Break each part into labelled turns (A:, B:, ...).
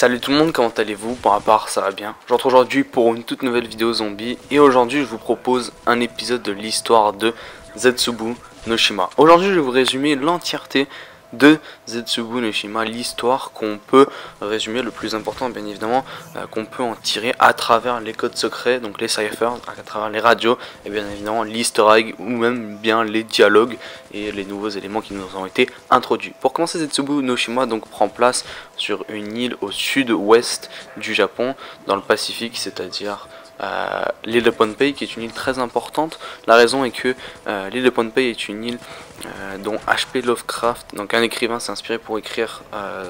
A: Salut tout le monde, comment allez-vous? Pour ma part, ça va bien. Je retrouve aujourd'hui pour une toute nouvelle vidéo zombie et aujourd'hui je vous propose un épisode de l'histoire de Zetsubu Noshima. Aujourd'hui je vais vous résumer l'entièreté de Zetsubu Noshima, l'histoire qu'on peut résumer, le plus important bien évidemment, euh, qu'on peut en tirer à travers les codes secrets, donc les ciphers, à travers les radios, et bien évidemment l'easter egg, ou même bien les dialogues et les nouveaux éléments qui nous ont été introduits. Pour commencer, Zetsubu Noshima donc prend place sur une île au sud-ouest du Japon, dans le Pacifique, c'est-à-dire euh, l'île de Pohnpei qui est une île très importante. La raison est que euh, l'île de Pohnpei est une île euh, dont H.P. Lovecraft, donc un écrivain, s'est inspiré pour écrire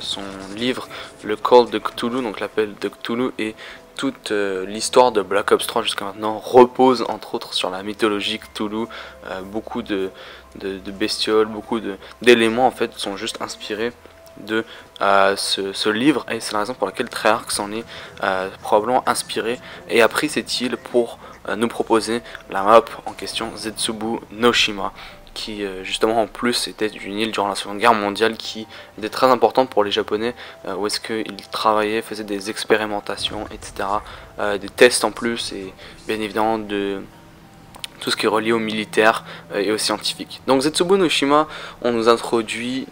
A: son livre Le Call de Cthulhu, donc l'appel de Cthulhu, et toute l'histoire de Black Ops 3 jusqu'à maintenant repose entre autres sur la mythologie Cthulhu. beaucoup de, bestioles, beaucoup d'éléments en fait sont juste inspirés de euh, ce, livre et c'est la raison pour laquelle Treyarch s'en est euh, probablement inspiré et a pris cette île pour euh, nous proposer la map en question Zetsubu Noshima qui justement en plus était une île durant la seconde guerre mondiale qui était très importante pour les japonais où est-ce qu'ils travaillaient, faisaient des expérimentations etc des tests en plus et bien évidemment de tout ce qui est relié au militaire et aux scientifiques. Donc Zetsubu Noshima, on nous introduit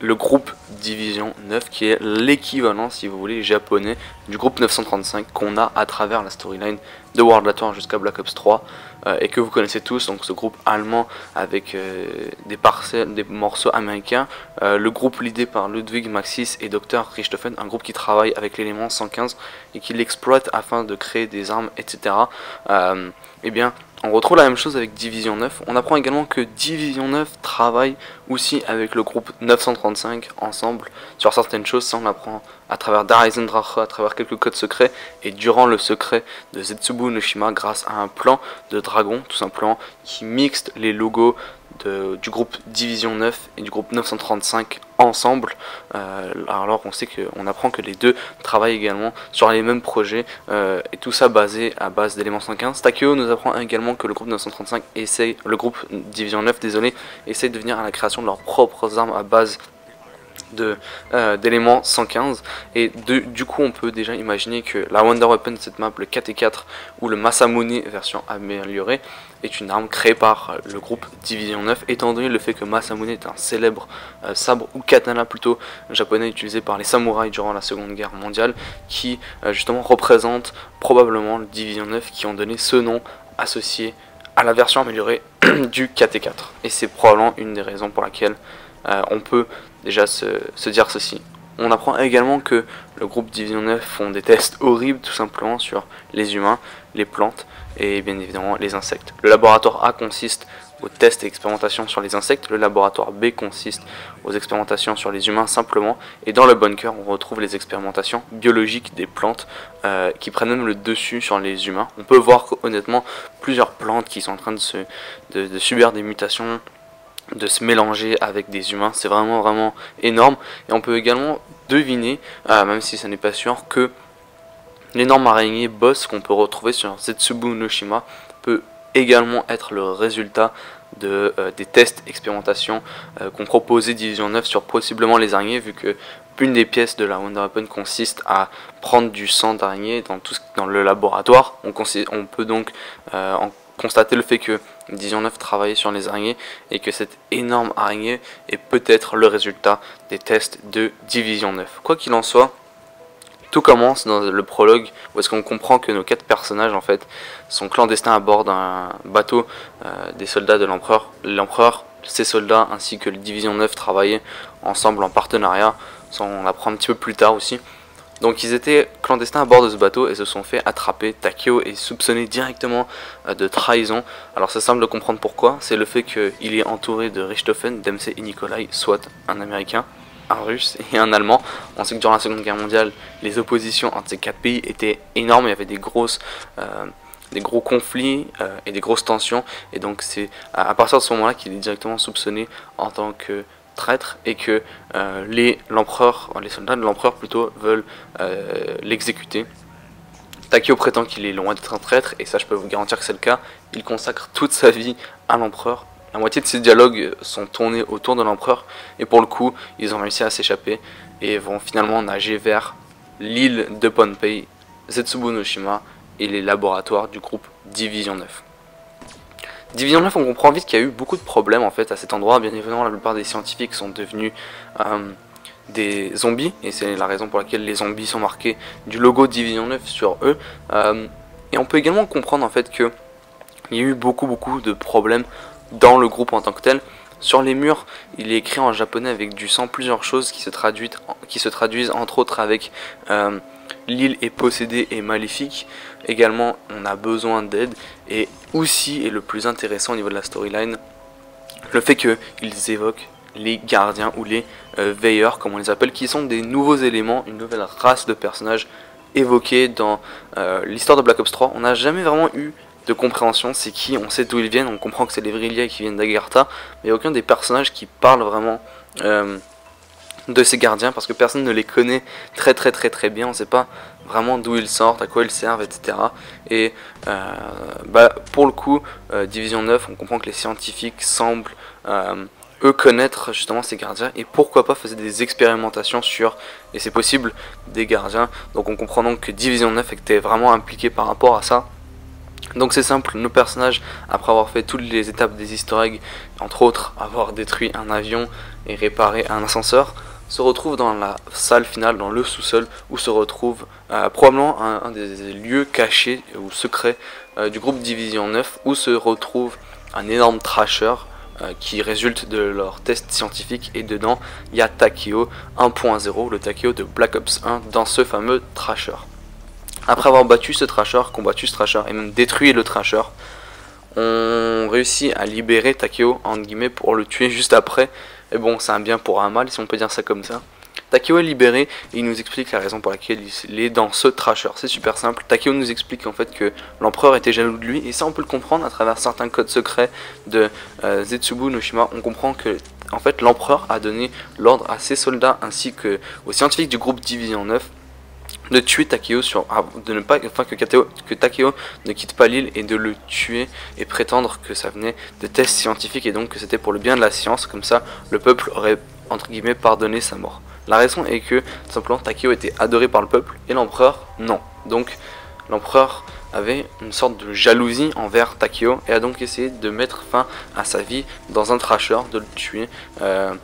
A: le groupe Division 9 qui est l'équivalent si vous voulez japonais du groupe 935 qu'on a à travers la storyline de World at War jusqu'à Black Ops 3 euh, et que vous connaissez tous donc ce groupe allemand avec euh, des parcelles des morceaux américains euh, le groupe l'idée par Ludwig Maxis et Dr Richthofen un groupe qui travaille avec l'élément 115 et qui l'exploite afin de créer des armes etc et eh bien on retrouve la même chose avec Division 9. On apprend également que Division 9 travaille aussi avec le groupe 935 ensemble sur certaines choses. Ça, on l'apprend à travers Drache, à travers quelques codes secrets et durant le secret de Zetsubu Noshima grâce à un plan de dragon, tout simplement, qui mixte les logos du groupe Division 9 et du groupe 935 ensemble. Euh, alors on sait qu'on apprend que les deux travaillent également sur les mêmes projets euh, et tout ça basé à base d'éléments 115. Takeo nous apprend également que le groupe 935 essaye, le groupe Division 9 désolé, essaye de venir à la création de leurs propres armes à base euh, d'éléments 115 et du coup on peut déjà imaginer que la Wonder Weapon de cette map, le 4 et 4 ou le Masamune version améliorée est une arme créée par le groupe Division 9 étant donné le fait que Masamune est un célèbre euh, sabre ou katana plutôt japonais utilisé par les samouraïs durant la seconde guerre mondiale qui euh, justement représente probablement le Division 9 qui ont donné ce nom associé à la version améliorée du 4 et 4 et c'est probablement une des raisons pour laquelle on peut déjà se, dire ceci. On apprend également que le groupe Division 9 font des tests horribles tout simplement sur les humains, les plantes et bien évidemment les insectes. Le laboratoire A consiste aux tests et expérimentations sur les insectes, le laboratoire B consiste aux expérimentations sur les humains simplement, et dans le bunker on retrouve les expérimentations biologiques des plantes euh, qui prennent même le dessus sur les humains. On peut voir honnêtement plusieurs plantes qui sont en train de subir des mutations de se mélanger avec des humains. C'est vraiment vraiment énorme. Et on peut également deviner, euh, même si ça n'est pas sûr, que l'énorme araignée boss qu'on peut retrouver sur Zetsubu Noshima peut également être le résultat de, euh, des tests expérimentations euh, qu'ont proposé Division 9 sur possiblement les araignées vu que une des pièces de la Wonder Weapon consiste à prendre du sang d'araignée dans, tout, dans le laboratoire. On, on peut donc en constater le fait que Division 9 travaillait sur les araignées et que cette énorme araignée est peut-être le résultat des tests de Division 9. Quoi qu'il en soit, tout commence dans le prologue où est-ce qu'on comprend que nos quatre personnages en fait sont clandestins à bord d'un bateau euh, des soldats de l'empereur. L'empereur, ses soldats ainsi que le Division 9 travaillaient ensemble en partenariat, ça on l'apprend un petit peu plus tard aussi. Donc ils étaient clandestins à bord de ce bateau et se sont fait attraper. Takeo est soupçonné directement euh, de trahison. Alors simple de comprendre pourquoi. C'est le fait qu'il est entouré de Richthofen, Dempsey et Nikolai, soit un américain, un russe et un allemand. On sait que durant la seconde guerre mondiale, les oppositions entre ces quatre pays étaient énormes. Il y avait des grosses... Euh, des gros conflits euh, et des grosses tensions et donc c'est à partir de ce moment là qu'il est directement soupçonné en tant que traître et que euh, les l'empereur, les soldats de l'empereur plutôt veulent l'exécuter. Takio prétend qu'il est loin d'être un traître et ça je peux vous garantir que c'est le cas. Il consacre toute sa vie à l'empereur. La moitié de ses dialogues sont tournés autour de l'empereur et pour le coup ils ont réussi à s'échapper et vont finalement nager vers l'île de Ponpei, Zetsubu Noshima et les laboratoires du groupe Division 9. Division 9, on comprend vite qu'il y a eu beaucoup de problèmes en fait à cet endroit. Bien évidemment, la plupart des scientifiques sont devenus euh, des zombies, et c'est la raison pour laquelle les zombies sont marqués du logo Division 9 sur eux. Euh, et on peut également comprendre en fait que il y a eu beaucoup beaucoup de problèmes dans le groupe en tant que tel. Sur les murs, il est écrit en japonais avec du sang plusieurs choses qui se traduisent, qui se traduisent entre autres avec euh, l'île est possédée et maléfique. Également, on a besoin d'aide. Et aussi, et le plus intéressant au niveau de la storyline, le fait qu'ils évoquent les gardiens ou les euh, veilleurs, comme on les appelle, qui sont des nouveaux éléments, une nouvelle race de personnages évoqués dans euh, l'histoire de Black Ops 3. On n'a jamais vraiment eu de compréhension, c'est qui, on sait d'où ils viennent, on comprend que c'est les Vrilliers qui viennent d'Agartha, mais aucun des personnages qui parle vraiment euh, de ces gardiens, parce que personne ne les connaît très très très très bien, on sait pas vraiment d'où ils sortent, à quoi ils servent, etc. Et euh, bah, pour le coup, euh, Division 9, on comprend que les scientifiques semblent eux connaître justement ces gardiens et pourquoi pas faisait des expérimentations sur, et c'est possible, des gardiens. Donc on comprend donc que Division 9 était vraiment impliqué par rapport à ça. Donc c'est simple, nos personnages, après avoir fait toutes les étapes des easter eggs, entre autres avoir détruit un avion et réparé un ascenseur, se retrouvent dans la salle finale, dans le sous-sol, où se retrouve euh, probablement un, des lieux cachés ou secrets euh, du groupe Division 9, où se retrouve un énorme trasher euh, qui résulte de leur test scientifique, et dedans il y a Takeo 1.0, le Takeo de Black Ops 1, dans ce fameux trasher. Après avoir battu ce trasher, combattu ce trasher et même détruit le trasher, on réussit à libérer Takeo entre guillemets pour le tuer juste après. Et bon, c'est un bien pour un mal si on peut dire ça comme ça. Takeo est libéré et il nous explique la raison pour laquelle il est dans ce trasher. C'est super simple. Takeo nous explique en fait que l'empereur était jaloux de lui et ça on peut le comprendre à travers certains codes secrets de euh, Zetsubu Noshima. On comprend que en fait l'empereur a donné l'ordre à ses soldats ainsi que aux scientifiques du groupe Division 9 de tuer Takeo sur ah, de ne pas enfin que, que Takeo ne quitte pas l'île et de le tuer et prétendre que ça venait de tests scientifiques et donc que c'était pour le bien de la science comme ça le peuple aurait entre guillemets pardonné sa mort. La raison est que simplement Takeo était adoré par le peuple et l'empereur non. Donc l'empereur avait une sorte de jalousie envers Takeo et a donc essayé de mettre fin à sa vie dans un trasher, de le tuer. Euh,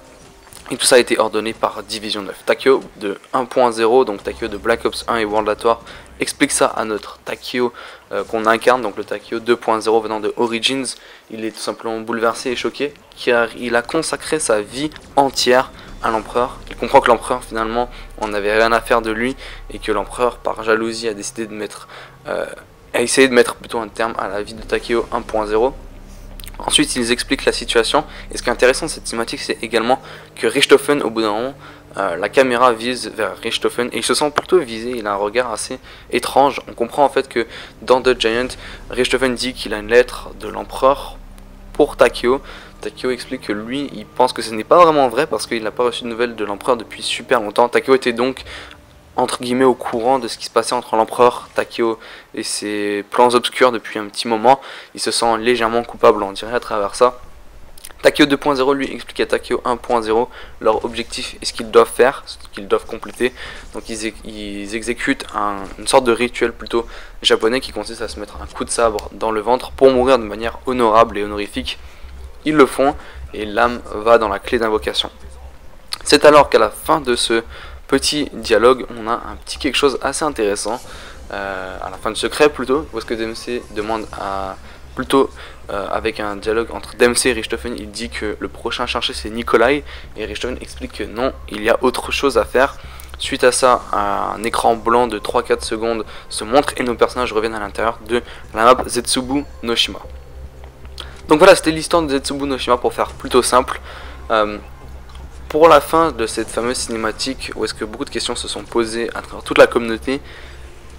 A: et tout ça a été ordonné par Division 9. Takeo de 1.0, donc Takeo de Black Ops 1 et World at War, explique ça à notre Takeo euh, qu'on incarne, donc le Takeo 2.0 venant de Origins. Il est tout simplement bouleversé et choqué car il a consacré sa vie entière à l'empereur. Il comprend que l'empereur finalement on n'avait rien à faire de lui et que l'empereur par jalousie a décidé de mettre, euh, a essayé de mettre plutôt un terme à la vie de Takeo 1.0. Ensuite, ils expliquent la situation. Et ce qui est intéressant de cette thématique, c'est également que Richthofen, au bout d'un moment, euh, la caméra vise vers Richthofen et il se sent plutôt visé. Il a un regard assez étrange. On comprend en fait que dans The Giant, Richthofen dit qu'il a une lettre de l'empereur pour Takeo. Takeo explique que lui, il pense que ce n'est pas vraiment vrai parce qu'il n'a pas reçu de nouvelles de l'empereur depuis super longtemps. Takeo était donc entre guillemets au courant de ce qui se passait entre l'empereur Takeo et ses plans obscurs depuis un petit moment. Il se sent légèrement coupable, on dirait, à travers ça. Takeo 2.0 lui explique à Takeo 1.0 leur objectif et ce qu'ils doivent faire, ce qu'ils doivent compléter. Donc ils, exécutent une sorte de rituel plutôt japonais qui consiste à se mettre un coup de sabre dans le ventre pour mourir de manière honorable et honorifique. Ils le font et l'âme va dans la clé d'invocation. C'est alors qu'à la fin de ce petit dialogue, on a un petit quelque chose assez intéressant. Euh, à la fin de secret plutôt, où est-ce que DMC demande à plutôt euh, avec un dialogue entre DMC et Richthofen, il dit que le prochain cherché c'est Nikolai et Richthofen explique que non, il y a autre chose à faire. Suite à ça, un écran blanc de 3-4 secondes se montre et nos personnages reviennent à l'intérieur de la map Zetsubu Noshima. Donc voilà, c'était l'histoire de Zetsubu Noshima pour faire plutôt simple. Euh, pour la fin de cette fameuse cinématique où est-ce que beaucoup de questions se sont posées à travers toute la communauté,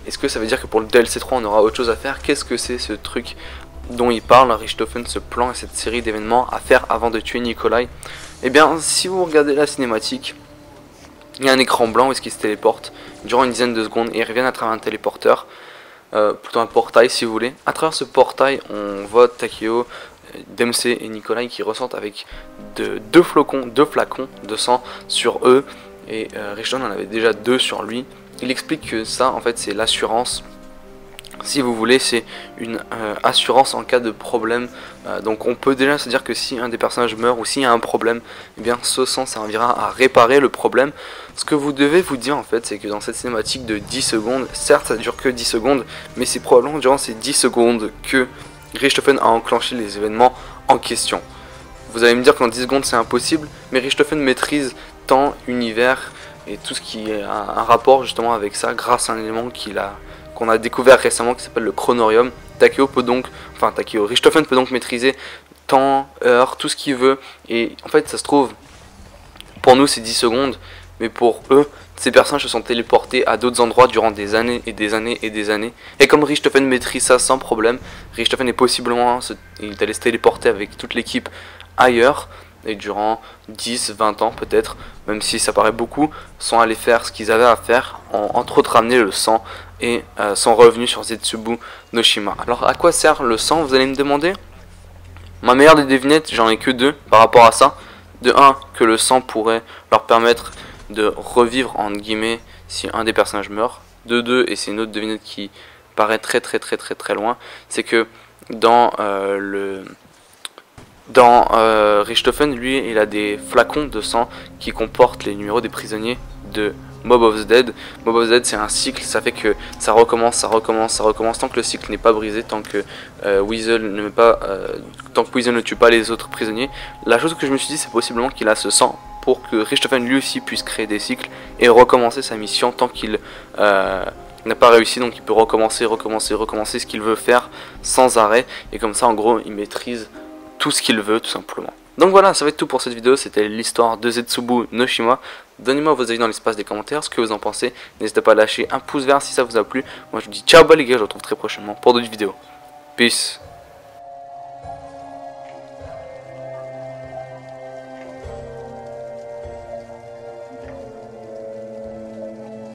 A: est-ce que ça veut dire que pour le DLC 3 on aura autre chose à faire? Qu'est-ce que c'est ce truc dont il parle, Richthofen, ce plan et cette série d'événements à faire avant de tuer Nikolai. Eh bien, si vous regardez la cinématique, il y a un écran blanc où est-ce qu'il se téléporte durant une dizaine de secondes et il revient à travers un téléporteur, euh, plutôt un portail si vous voulez. À travers ce portail, on voit Takeo Dempsey et Nikolai qui ressentent avec deux flocons, deux flacons de sang sur eux. Et euh, en avait déjà deux sur lui. il explique que ça, en fait, c'est l'assurance si vous voulez, c'est une euh, assurance en cas de problème. Euh, donc on peut déjà se dire que si un des personnages meurt ou s'il y a un problème, eh bien ce sang servira à réparer le problème. Ce que vous devez vous dire en fait, c'est que dans cette cinématique de 10 secondes, certes ça dure que 10 secondes, mais c'est probablement durant ces 10 secondes que Richthofen a enclenché les événements en question. Vous allez me dire qu'en 10 secondes c'est impossible, mais Richthofen maîtrise temps, univers et tout ce qui a un rapport justement avec ça grâce à un élément qu'il a qu'on a découvert récemment qui s'appelle le chronorium. Takeo peut donc, enfin Takeo, Richthofen peut donc maîtriser temps, heure, tout ce qu'il veut. Et en fait, ça se trouve, pour nous c'est 10 secondes, mais pour eux, ces personnages se sont téléportés à d'autres endroits durant des années et des années et des années. Et comme Richthofen maîtrise ça sans problème, Richthofen est possiblement, il est allé se téléporter avec toute l'équipe ailleurs et durant 10, 20 ans peut-être, même si ça paraît beaucoup, sont allés faire ce qu'ils avaient à faire, entre autres ramener le sang et euh, sont revenus sur Zetsubu Noshima. Alors à quoi sert le sang, vous allez me demander? Ma meilleure des devinettes, j'en ai que deux par rapport à ça. De 1, que le sang pourrait leur permettre de revivre, entre guillemets, si un des personnages meurt. De 2, et c'est une autre devinette qui paraît très très très très très loin, c'est que dans euh, le dans euh, Richthofen, lui, il a des flacons de sang qui comportent les numéros des prisonniers de Mob of the Dead. Mob of the Dead, c'est un cycle, ça fait que ça recommence, ça recommence, ça recommence tant que le cycle n'est pas brisé, tant que euh, Weasel ne pas, tant que Weasel ne tue pas les autres prisonniers. La chose que je me suis dit, c'est possiblement qu'il a ce sang pour que Richthofen lui aussi puisse créer des cycles et recommencer sa mission tant qu'il euh, n'a pas réussi, donc il peut recommencer, recommencer, recommencer ce qu'il veut faire sans arrêt. Et comme ça, en gros, il maîtrise tout ce qu'il veut, tout simplement. Donc voilà, ça va être tout pour cette vidéo, c'était l'histoire de Zetsubu Noshima. Donnez-moi vos avis dans l'espace des commentaires, ce que vous en pensez. N'hésitez pas à lâcher un pouce vert si ça vous a plu. Moi je vous dis ciao bas les gars, je vous retrouve très prochainement pour d'autres vidéos. Peace